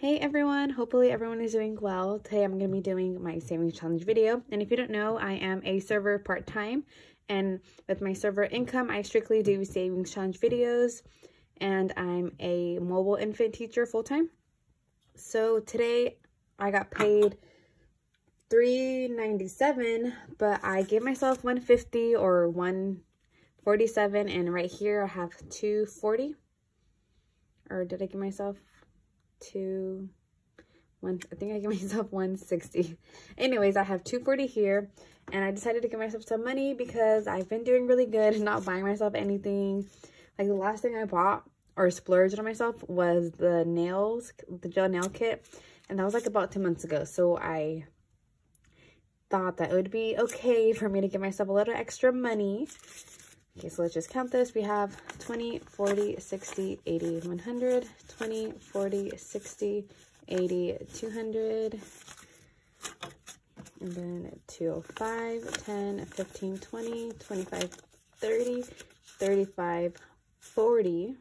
Hey everyone, hopefully everyone is doing well. Today I'm going to be doing my savings challenge video. And if you don't know, I am a server part-time. And with my server income, I strictly do savings challenge videos. And I'm a mobile infant teacher full-time. So today I got paid 397 but I gave myself 150 or 147 and right here I have 240 or did I give myself two one i think i give myself 160 anyways i have 240 here and i decided to give myself some money because i've been doing really good and not buying myself anything. Like the last thing i bought or splurged on myself was the nails the gel nail kit and that was like about two months ago. So i thought that it would be okay for me to give myself a little extra money Okay, so let's just count this. We have 20, 40, 60, 80, 100, 20, 40, 60, 80, 200, and then 205, 10, 15, 20, 25, 30, 35, 40.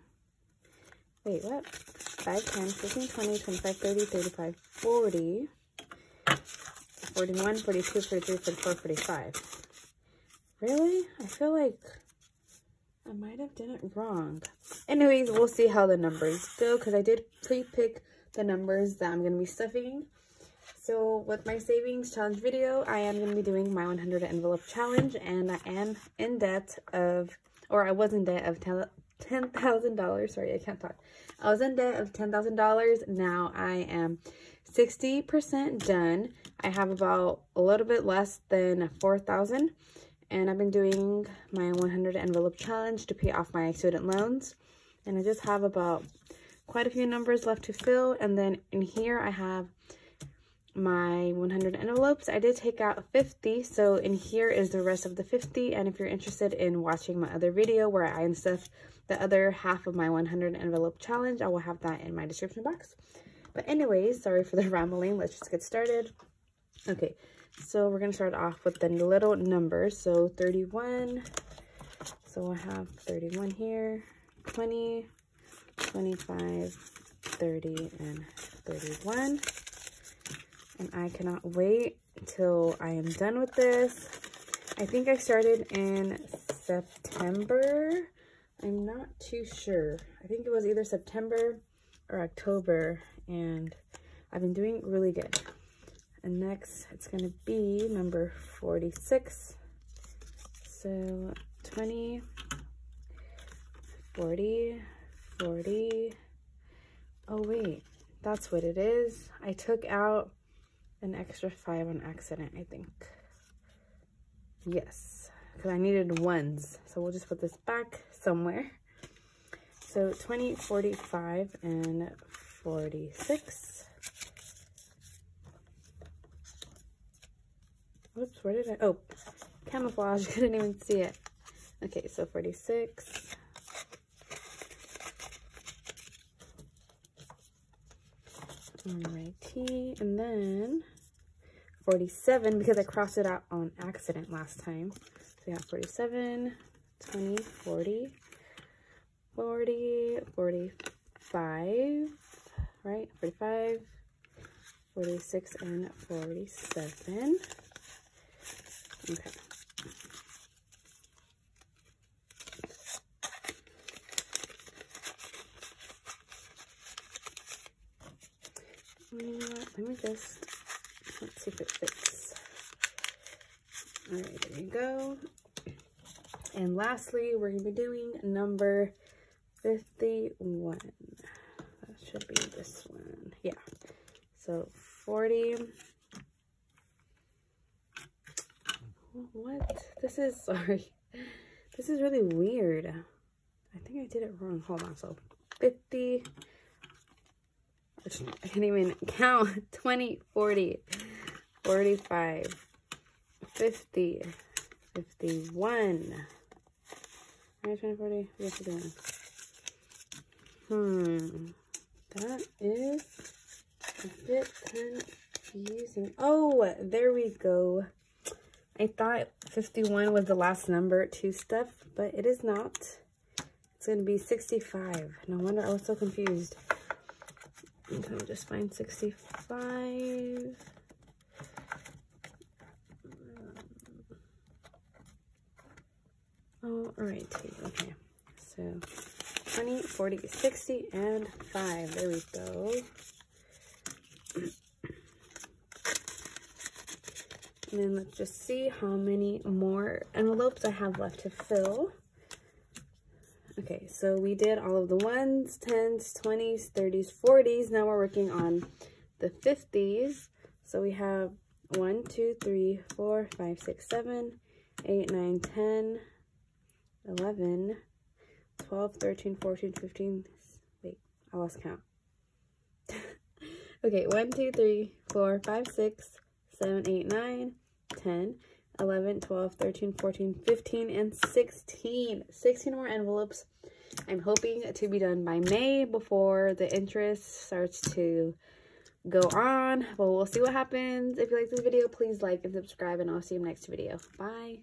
Wait, what? 5, 10, 15, 20, 25, 30, 35, 40, 41, 42, 43, 44, 45. Really? I feel like I might have done it wrong. Anyways, we'll see how the numbers go because I did pre-pick the numbers that I'm going to be stuffing. So with my savings challenge video, I am going to be doing my 100 envelope challenge and I am in debt of, or I was in debt of $10,000. Sorry, I can't talk. I was in debt of $10,000. Now I am 60% done. I have about a little bit less than 4,000 and I've been doing my 100 envelope challenge to pay off my student loans. And I just have about quite a few numbers left to fill. And then in here I have my 100 envelopes. I did take out 50 so in here is the rest of the 50 and if you're interested in watching my other video where I stuff the other half of my 100 envelope challenge I will have that in my description box. But anyways sorry for the rambling. Let's just get started okay so we're going to start off with the little numbers. So 31. So I have 31 here, 20, 25, 30, and 31. And I cannot wait until I am done with this. I think I started in September. I'm not too sure. I think it was either September or October. And I've been doing really good. And next, it's going to be number 46. So 20, 40, 40. Oh, wait, that's what it is. I took out an extra five on accident, I think. Yes, because I needed ones. So we'll just put this back somewhere. So 20, 45, and 46. Whoops, where did I? Oh, camouflage. Couldn't even see it. Okay, so 46. Alrighty, and then 47 because I crossed it out on accident last time. So we have 47, 20, 40, 40, 45, right? 45, 46, and 47. Okay. What? Let me just, let's see if it fits. All right, there you go. And lastly, we're going to be doing number 51. That should be this one. Yeah. So 40, What? This is, sorry. This is really weird. I think I did it wrong. Hold on. So 50. I can't even count. 20, 40, 45, 50, 51. 20, 40, 51. Hmm. That is a bit confusing. Oh, there we go. I thought 51 was the last number to stuff, but it is not. It's going to be 65. No wonder I was so confused. Okay, just find 65. Um, all right, okay. So 20, 40, 60, and 5. There we go. And then let's just see how many more envelopes I have left to fill. Okay, so we did all of the ones, tens, 20s, 30s, 40s. Now we're working on the 50s. So we have 1, 2, 3, 4, 5, 6, 7, 8, 9, 10, 11, 12, 13, 14, 15. Wait, I lost count. okay, 1, 2, 3, 4, 5, 6, 7, 8, 9, 10, 11, 12, 13, 14, 15, and 16. 16 more envelopes. I'm hoping to be done by May before the interest starts to go on. But we'll see what happens. If you like this video, please like and subscribe, and I'll see you next video. Bye.